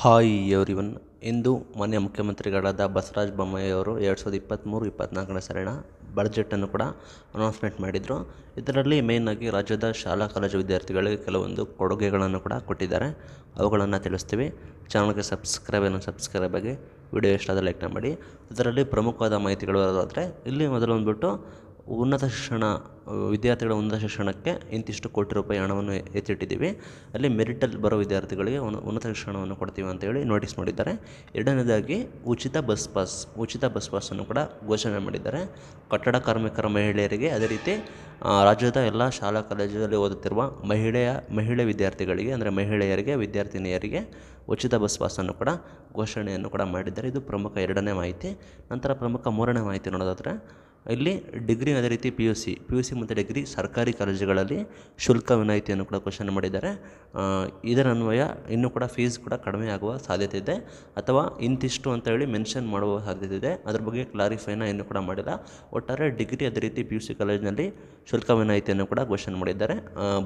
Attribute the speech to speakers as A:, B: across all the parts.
A: Hi everyone. ಇಂದು ಮಾನ್ಯ ಮುಖ್ಯಮಂತ್ರಿಗಳಾದ ಬಸವರಾಜ ಬೊಮ್ಮಾಯಿಯವರು ಎರಡು ಸಾವಿರದ ಇಪ್ಪತ್ತ್ಮೂರು ಇಪ್ಪತ್ತ್ನಾಲ್ಕನೇ ಸಾಲಿನ ಬಡ್ಜೆಟನ್ನು ಕೂಡ ಅನೌನ್ಸ್ಮೆಂಟ್ ಮಾಡಿದರು. ಇದರಲ್ಲಿ ಮೇಯ್ನಾಗಿ ರಾಜ್ಯದ ಶಾಲಾ, ಕಾಲೇಜು ವಿದ್ಯಾರ್ಥಿಗಳಿಗೆ ಕೆಲವೊಂದು ಕೊಡುಗೆಗಳನ್ನು ಕೂಡ ಕೊಟ್ಟಿದ್ದಾರೆ. ಅವುಗಳನ್ನು ತಿಳಿಸ್ತೀವಿ. ಚಾನಲ್ಗೆ ಸಬ್ಸ್ಕ್ರೈಬ್ ಏನೋ ಸಬ್ಸ್ಕ್ರೈಬ್ ಆಗಿ ವಿಡಿಯೋ ಇಷ್ಟ ಆದರೆ ಲೈಕ್ನ ಮಾಡಿ. ಇದರಲ್ಲಿ ಪ್ರಮುಖವಾದ ಮಾಹಿತಿಗಳು ಆದರೆ ಇಲ್ಲಿ ಮೊದಲು ಬಂದ್ಬಿಟ್ಟು ಉನ್ನತ ಶಿಕ್ಷಣ, ವಿದ್ಯಾರ್ಥಿಗಳ ಉನ್ನತ ಶಿಕ್ಷಣಕ್ಕೆ ಇಂತಿಷ್ಟು ಕೋಟಿ ರೂಪಾಯಿ ಹಣವನ್ನು ಎತ್ತಿಟ್ಟಿದ್ದೀವಿ. ಅಲ್ಲಿ ಮೆರಿಟಲ್ಲಿ ಬರೋ ವಿದ್ಯಾರ್ಥಿಗಳಿಗೆ ಉನ್ನ- ಉನ್ನತ ಶಿಕ್ಷಣವನ್ನು ಕೊಡ್ತೀವಿ ಅಂತೇಳಿ ನೋಟಿಸ್ ಮಾಡಿದ್ದಾರೆ. ಎರಡನೇದಾಗಿ ಉಚಿತ ಬಸ್ ಪಾಸ್, ಉಚಿತ ಬಸ್ ಪಾಸನ್ನು ಕೂಡ ಘೋಷಣೆ ಮಾಡಿದ್ದಾರೆ. ಕಟ್ಟಡ ಕಾರ್ಮಿಕರ ಮಹಿಳೆಯರಿಗೆ ಅದೇ ರೀತಿ ರಾಜ್ಯದ ಎಲ್ಲ ಶಾಲಾ ಕಾಲೇಜಲ್ಲಿ ಓದುತ್ತಿರುವ ಮಹಿಳೆಯ, ಮಹಿಳೆ ವಿದ್ಯಾರ್ಥಿಗಳಿಗೆ, ಅಂದರೆ ಮಹಿಳೆಯರಿಗೆ, ವಿದ್ಯಾರ್ಥಿನಿಯರಿಗೆ ಉಚಿತ ಬಸ್ ಪಾಸನ್ನು ಕೂಡ ಘೋಷಣೆಯನ್ನು ಕೂಡ ಮಾಡಿದ್ದಾರೆ. ಇದು ಪ್ರಮುಖ ಎರಡನೇ ಮಾಹಿತಿ. ನಂತರ ಪ್ರಮುಖ ಮೂರನೇ ಮಾಹಿತಿ ನೋಡೋದಾದರೆ ಇಲ್ಲಿ ಡಿಗ್ರಿ ಅದೇ ರೀತಿ P U C P U C ಮತ್ತು ಡಿಗ್ರಿ ಸರ್ಕಾರಿ ಕಾಲೇಜುಗಳಲ್ಲಿ ಶುಲ್ಕ ವಿನಾಯಿತಿಯನ್ನು ಕೂಡ ಕ್ವಶನ್ ಮಾಡಿದ್ದಾರೆ. ಇದರ ಅನ್ವಯ ಇನ್ನೂ ಕೂಡ ಫೀಸ್ ಕೂಡ ಕಡಿಮೆ ಆಗುವ ಸಾಧ್ಯತೆ ಇದೆ. ಅಥವಾ ಇಂತಿಷ್ಟು ಅಂತ ಹೇಳಿ ಮೆನ್ಷನ್ ಮಾಡುವ ಸಾಧ್ಯತೆ ಇದೆ. ಅದ್ರ ಬಗ್ಗೆ ಕ್ಲಾರಿಫೈನ ಇನ್ನೂ ಕೂಡ ಮಾಡಿಲ್ಲ. ಒಟ್ಟಾರೆ ಡಿಗ್ರಿ ಅದೇ ರೀತಿ ಪಿ ಯು ಸಿ ಕಾಲೇಜಿನಲ್ಲಿ ಶುಲ್ಕ ವಿನಾಯಿತಿಯನ್ನು ಕೂಡ ಘೋಷಣೆ ಮಾಡಿದ್ದಾರೆ.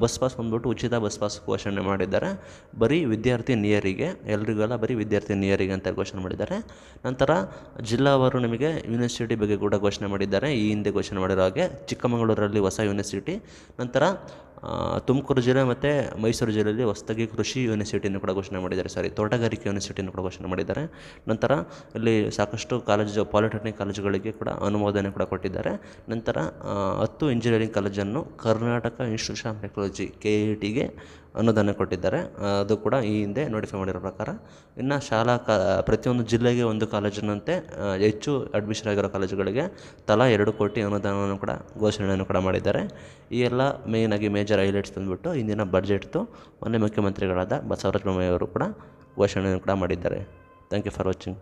A: ಬಸ್ ಪಾಸ್ ಬಂದ್ಬಿಟ್ಟು ಉಚಿತ ಬಸ್ ಪಾಸ್ ಘೋಷಣೆ ಮಾಡಿದ್ದಾರೆ. ಬರೀ ವಿದ್ಯಾರ್ಥಿ ನಿಯರಿಗೆ ಎಲ್ರಿಗೆಲ್ಲ ಬರೀ ವಿದ್ಯಾರ್ಥಿ ನಿಯರಿಗೆ ಅಂತ ಘೋಷಣೆ ಮಾಡಿದ್ದಾರೆ. ನಂತರ ಜಿಲ್ಲಾವಾರು ನಿಮಗೆ ಯೂನಿವರ್ಸಿಟಿ ಬಗ್ಗೆ ಕೂಡ ಘೋಷಣೆ ಮಾಡಿದ್ದಾರೆ. ಈ ಹಿಂದೆ ಘೋಷಣೆ ಮಾಡಿರೋ ಹಾಗೆ ಚಿಕ್ಕಮಗಳೂರಲ್ಲಿ ಹೊಸ ಯೂನಿವರ್ಸಿಟಿ ನಂತರ ತುಮಕೂರು ಜಿಲ್ಲೆ ಮತ್ತು ಮೈಸೂರು ಜಿಲ್ಲೆಯಲ್ಲಿ ಹೊಸದಾಗಿ ಕೃಷಿ ಯೂನಿವರ್ಸಿಟಿಯನ್ನು ಕೂಡ ಘೋಷಣೆ ಮಾಡಿದ್ದಾರೆ. ಸಾರಿ ತೋಟಗಾರಿಕೆ ಯೂನಿವರ್ಸಿಟಿಯನ್ನು ಕೂಡ ಘೋಷಣೆ ಮಾಡಿದ್ದಾರೆ. ನಂತರ, ಇಲ್ಲಿ ಸಾಕಷ್ಟು ಕಾಲೇಜು ಪಾಲಿಟೆಕ್ನಿಕ್ ಕಾಲೇಜುಗಳಿಗೆ ಕೂಡ ಅನುಮೋದನೆ ಕೂಡ ಕೊಟ್ಟಿದ್ದಾರೆ. ನಂತರ ಹತ್ತು ಇಂಜಿನಿಯರಿಂಗ್ ಕಾಲೇಜನ್ನು Karnataka institution of technology K E ಟಿಗೆ ಅನುದಾನ ಕೊಟ್ಟಿದ್ದಾರೆ. ಅದು ಕೂಡ ಈ ಹಿಂದೆ ನೋಟಿಫೈ ಮಾಡಿರೋ ಪ್ರಕಾರ ಇನ್ನು ಶಾಲಾ ಕಾ, ಪ್ರತಿಯೊಂದು ಜಿಲ್ಲೆಗೆ ಒಂದು ಕಾಲೇಜಿನಂತೆ ಹೆಚ್ಚು ಅಡ್ಮಿಷನ್ ಆಗಿರೋ ಕಾಲೇಜುಗಳಿಗೆ ತಲಾ ಎರಡು ಕೋಟಿ ಅನುದಾನವನ್ನು ಕೂಡ ಘೋಷಣೆಯನ್ನು ಕೂಡ ಮಾಡಿದ್ದಾರೆ. ಈ ಎಲ್ಲ ಮೇಯ್ನಾಗಿ ಮೇಜರ್ ಹೈಲೈಟ್ಸ್ ಬಂದುಬಿಟ್ಟು ಇಂದಿನ ಬಡ್ಜೆಟ್ದು ಮೊನ್ನೆ ಮುಖ್ಯಮಂತ್ರಿಗಳಾದ ಬಸವರಾಜ ಬೊಮ್ಮಾಯಿ ಅವರು ಕೂಡ ಘೋಷಣೆಯನ್ನು ಕೂಡ ಮಾಡಿದ್ದಾರೆ. Thank you for watching